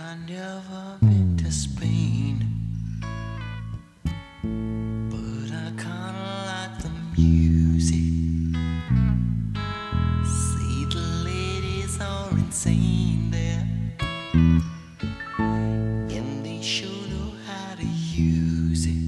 I never been to Spain, but I kinda like the music. See, the ladies are insane there, and they sure know how to use it.